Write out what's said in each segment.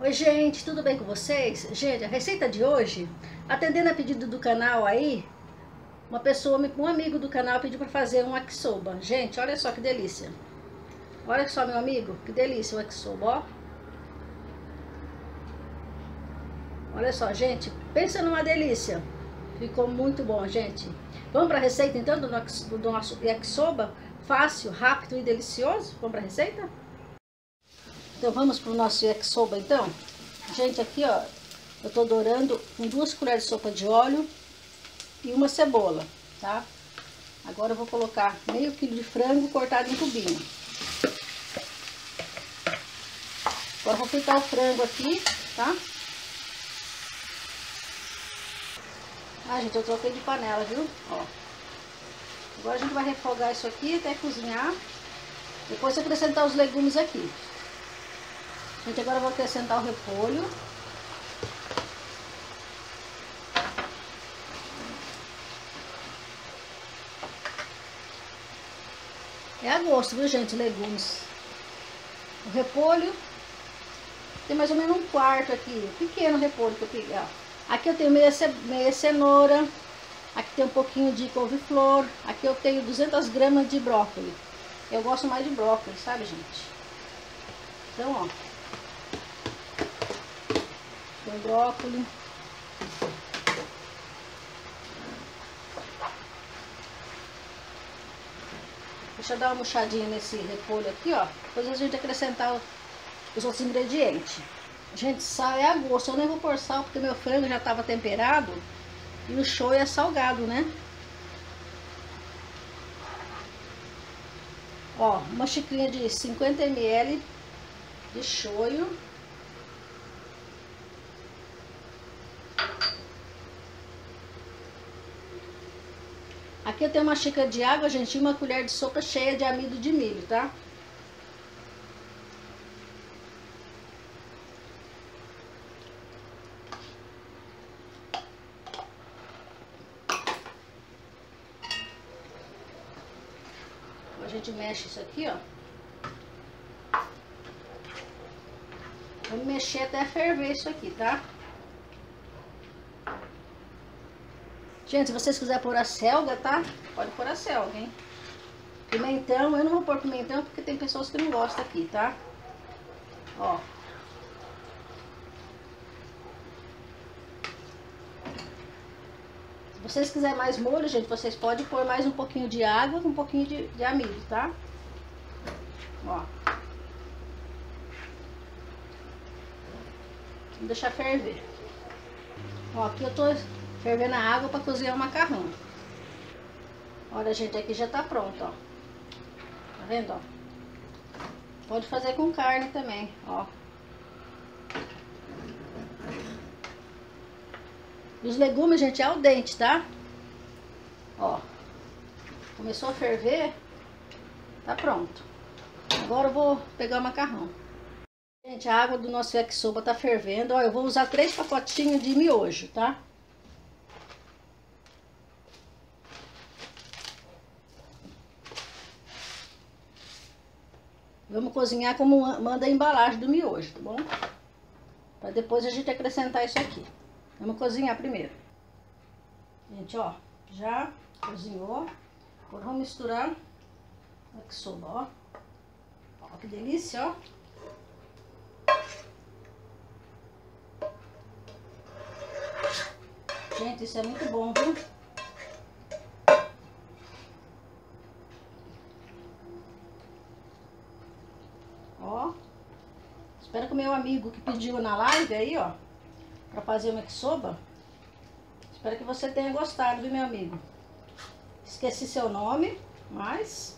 Oi gente, tudo bem com vocês? Gente, a receita de hoje, atendendo a pedido do canal aí, uma pessoa, um amigo do canal pediu para fazer um yakisoba. Gente, olha só que delícia. Olha só, meu amigo, que delícia o yakisoba, ó. Olha só, gente, pensa numa delícia. Ficou muito bom, gente. Vamos para a receita então do nosso, do nosso yakisoba? Fácil, rápido e delicioso? Vamos para a receita? Então vamos para o nosso yakisoba então. Gente, aqui ó, eu tô dourando com duas colheres de sopa de óleo e uma cebola, tá? Agora eu vou colocar meio quilo de frango cortado em cubinho. Agora vou fritar o frango aqui, tá? Ah, gente, eu troquei de panela, viu? Ó. Agora a gente vai refogar isso aqui até cozinhar. Depois acrescentar os legumes aqui. Gente, agora eu vou acrescentar o repolho. É a gosto, viu, gente, legumes. O repolho. Tem mais ou menos um quarto aqui. Pequeno repolho que eu peguei, ó. Aqui eu tenho meia, meia cenoura. Aqui tem um pouquinho de couve-flor. Aqui eu tenho 200 gramas de brócolis. Eu gosto mais de brócolis, sabe, gente? Então, ó. Tem brócolis. Deixa eu dar uma murchadinha nesse repolho aqui, ó. Depois a gente acrescentar os outros ingredientes. Gente, sal é a gosto. Eu nem vou pôr sal porque meu frango já estava temperado. E o show é salgado, né? Ó, uma xicrinha de 50 ml de shoyu. Aqui eu tenho uma xícara de água, gente, e uma colher de sopa cheia de amido de milho, tá? A gente mexe isso aqui, ó. Vamos mexer até ferver isso aqui, tá? Gente, se vocês quiserem pôr a selga, tá? Pode pôr a selga, hein? Pimentão, eu não vou pôr pimentão porque tem pessoas que não gostam aqui, tá? Ó. Se vocês quiserem mais molho, gente, vocês podem pôr mais um pouquinho de água um pouquinho de, de amido, tá? Ó. Vou deixar ferver. Ó, aqui eu tô fervendo a água para cozinhar o macarrão. Olha, gente, aqui já tá pronto, ó. Tá vendo, ó? Pode fazer com carne também, ó. E os legumes, gente, é ao dente, tá? Ó. Começou a ferver, tá pronto. Agora eu vou pegar o macarrão. Gente, a água do nosso yakisoba tá fervendo. Ó, eu vou usar três pacotinhos de miojo, tá? Vamos cozinhar como manda a embalagem do miojo, tá bom? Para depois a gente acrescentar isso aqui. Vamos cozinhar primeiro. Gente, ó, já cozinhou. Agora vamos misturar o yakisoba, ó. Ó, que delícia, ó. Gente, isso é muito bom, viu? Espero que o meu amigo que pediu na live aí, ó, pra fazer uma yakisoba, espero que você tenha gostado, viu, meu amigo? Esqueci seu nome, mas,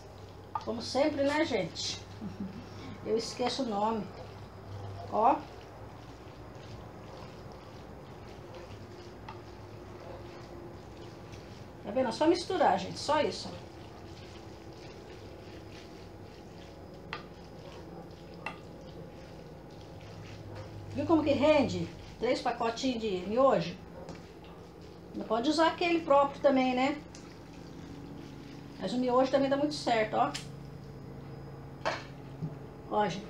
como sempre, né, gente? Eu esqueço o nome. Ó. Tá vendo? É só misturar, gente. Só isso, ó. Viu como que rende? Três pacotinhos de miojo. Não pode usar aquele próprio também, né? Mas o miojo também dá muito certo, ó. Ó, gente.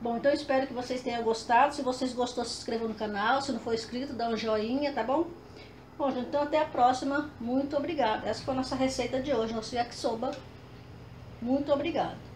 Bom, então espero que vocês tenham gostado. Se vocês gostou, se inscreva no canal. Se não for inscrito, dá um joinha, tá bom? Bom, gente, então até a próxima. Muito obrigada. Essa foi a nossa receita de hoje, nosso yakisoba. Muito obrigada.